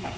Yes.